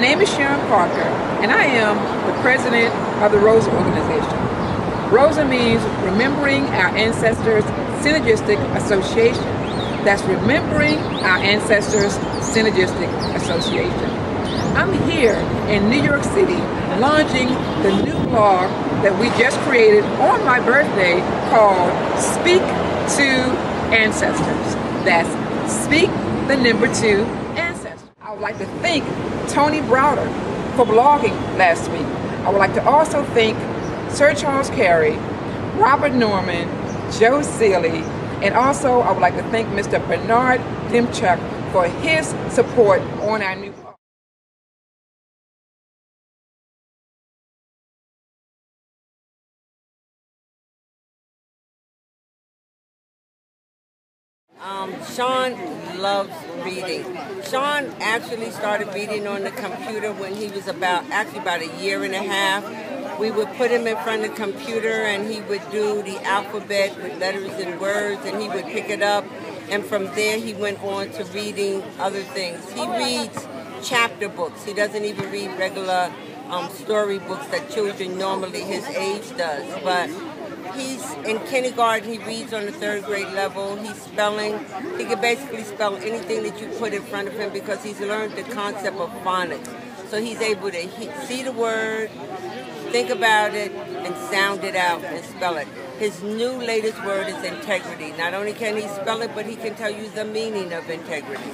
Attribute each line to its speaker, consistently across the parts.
Speaker 1: name is Sharon Parker, and I am the president of the ROASA organization. ROASA means Remembering Our Ancestors Synergistic Association. That's Remembering Our Ancestors Synergistic Association. I'm here in New York City launching the new blog that we just created on my birthday called Speak to Ancestors. That's Speak the number two Ancestors. I would like to thank Tony Browder for blogging last week. I would like to also thank Sir Charles Carey, Robert Norman, Joe Seeley, and also I would like to thank Mr. Bernard Dimchuk for his support on our new
Speaker 2: Um, Seann loves reading. Seann actually started reading on the computer when he was about, actually about a year and a half. We would put him in front of the computer and he would do the alphabet with letters and words and he would pick it up. And from there he went on to reading other things. He reads chapter books. He doesn't even read regular um, story books that children normally his age does. But he's in kindergarten. He reads on the third grade level. He's spelling. He can basically spell anything that you put in front of him because he's learned the concept of phonics. So he's able to see the word, think about it, and sound it out and spell it. His new latest word is integrity. Not only can he spell it, but he can tell you the meaning of integrity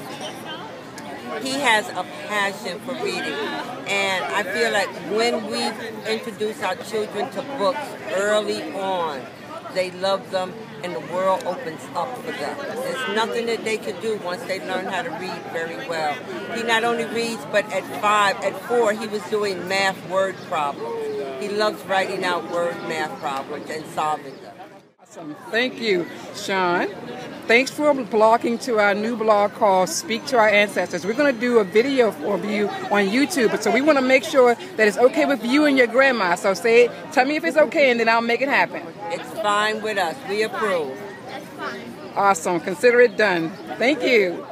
Speaker 2: he has a passion for reading. And I feel like when we introduce our children to books early on, they love them and the world opens up for them. There's nothing that they can do once they learn how to read very well. He not only reads, but at five, at four, he was doing math word problems. He loves writing out word math problems and solving them.
Speaker 1: Awesome. Thank you, Seann. Thanks for blogging to our new blog called Speak to Our Ancestors. We're going to do a video for you on YouTube, so we want to make sure that it's okay with you and your grandma. So say, tell me if it's okay, and then I'll make it happen.
Speaker 2: It's fine with us. We approve. That's fine.
Speaker 1: Awesome. Consider it done. Thank you.